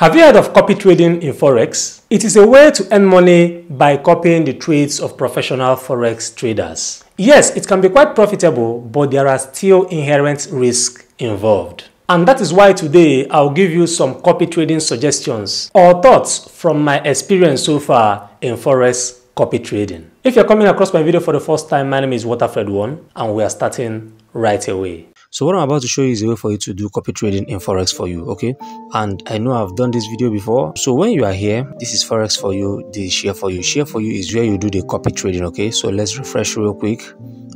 Have you heard of copy trading in Forex? It is a way to earn money by copying the trades of professional Forex traders. Yes, it can be quite profitable, but there are still inherent risks involved. And that is why today I'll give you some copy trading suggestions or thoughts from my experience so far in Forex copy trading. If you're coming across my video for the first time, my name is Waterfred1 and we are starting right away. So what I'm about to show you is a way for you to do copy trading in Forex4you, okay? And I know I've done this video before. So when you are here, this is Forex4you, is Share4you. Share for you is where you do the copy trading, okay? So let's refresh real quick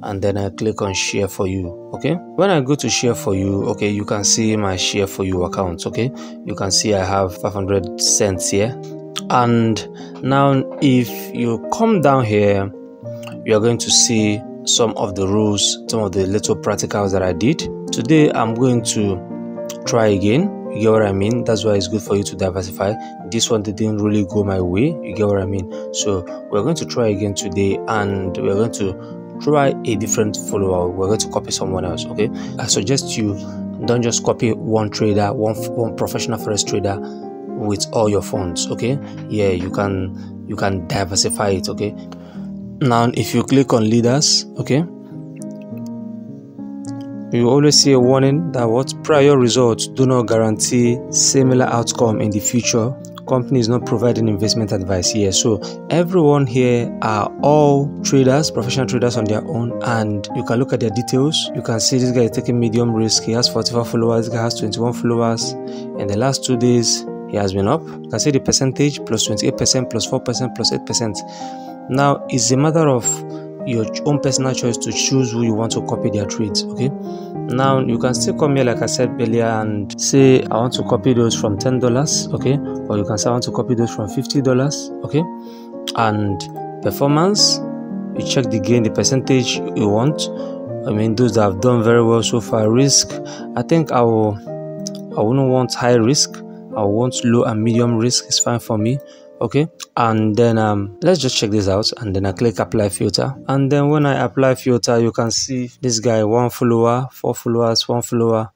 and then I click on Share4you, okay? When I go to Share4you, okay, you can see my Share4you account, okay? You can see I have 500 cents here. And now if you come down here, you're going to see some of the rules, some of the little practicals that I did. Today I'm going to try again. You get what I mean? That's why it's good for you to diversify. This one didn't really go my way. You get what I mean? So we're going to try again today and we're going to try a different follower. We're going to copy someone else. Okay. I suggest you don't just copy one trader, one one professional forex trader with all your funds. Okay. Yeah, you can you can diversify it. Okay now if you click on leaders okay you always see a warning that what prior results do not guarantee similar outcome in the future. Company is not providing investment advice here. So everyone here are all traders professional traders on their own and you can look at their details. You can see this guy is taking medium risk. He has 45 followers this guy has 21 followers. In the last two days he has been up. You can see the percentage plus 28 percent plus 4 percent plus 8 percent now, it's a matter of your own personal choice to choose who you want to copy their trades. Okay. Now you can still come here, like I said earlier, and say I want to copy those from ten dollars. Okay, or you can say I want to copy those from fifty dollars. Okay, and performance, you check the gain, the percentage you want. I mean, those that have done very well so far. Risk, I think I will. I wouldn't want high risk. I want low and medium risk. It's fine for me okay? And then um let's just check this out and then i click apply filter. And then when i apply filter you can see this guy one follower four followers one follower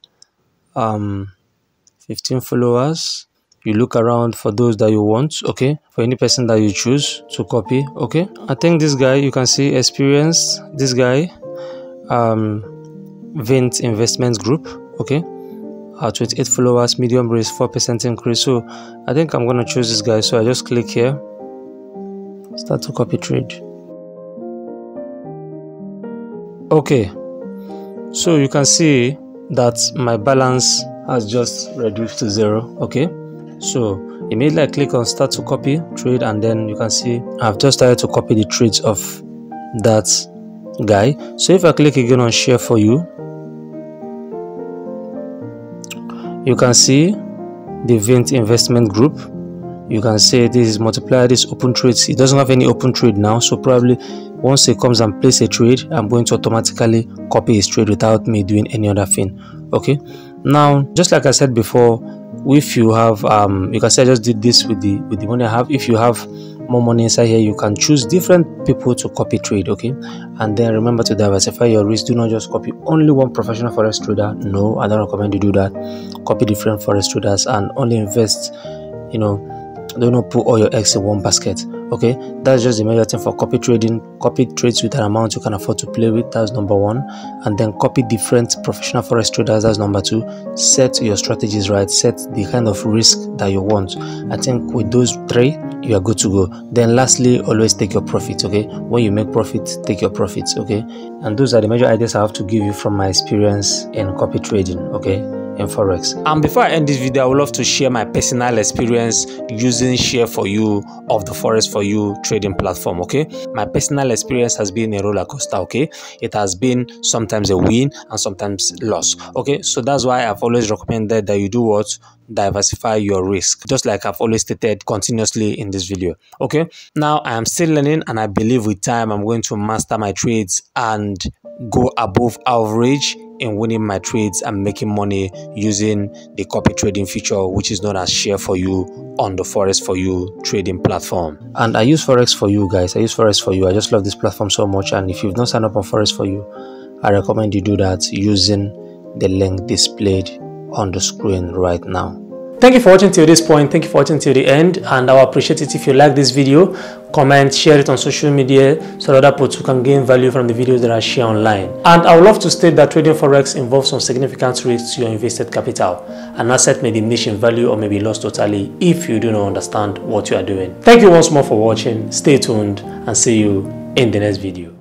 um 15 followers. You look around for those that you want okay? For any person that you choose to copy okay? I think this guy you can see experience this guy um vint investments group okay uh, 28 followers medium risk 4% increase. So I think I'm gonna choose this guy. So I just click here. Start to copy trade. Okay. So you can see that my balance has just reduced to zero. Okay. So immediately I click on start to copy trade and then you can see I've just started to copy the trades of that guy. So if I click again on Share4you you can see the Vint investment group. You can say this is multiplier this open trades. It doesn't have any open trade now so probably once it comes and place a trade i'm going to automatically copy his trade without me doing any other thing okay? Now just like i said before if you have um you can say i just did this with the with the money i have. If you have more money inside here you can choose different people to copy trade okay? And then remember to diversify your risk. Do not just copy only one professional forex trader. No i don't recommend you do that. Copy different forex traders and only invest you know do not put all your eggs in one basket okay? That's just the major thing for copy trading. Copy trades with an amount you can afford to play with that's number one. And then copy different professional forex traders that's number two. Set your strategies right. Set the kind of risk that you want. I think with those three you are good to go. Then lastly always take your profits okay? When you make profit take your profits okay? And those are the major ideas i have to give you from my experience in copy trading okay in forex. And before i end this video i would love to share my personal experience using Share4you of the Forex4you trading platform okay? My personal experience has been a roller coaster okay? It has been sometimes a win and sometimes loss okay? So that's why i've always recommended that you do what? Diversify your risk just like i've always stated continuously in this video okay? Now i am still learning and i believe with time i'm going to master my trades and go above average in winning my trades and making money using the copy trading feature which is known as Share4you on the Forex4you trading platform. And i use Forex4you guys. I use Forex4you. I just love this platform so much. And if you've not signed up on Forex4you i recommend you do that using the link displayed on the screen right now Thank you for watching till this point. Thank you for watching till the end. And I will appreciate it if you like this video. Comment, share it on social media so that other people can gain value from the videos that I share online. And I would love to state that trading Forex involves some significant risks to your invested capital. An asset may diminish in value or may be lost totally if you do not understand what you are doing. Thank you once more for watching. Stay tuned and see you in the next video.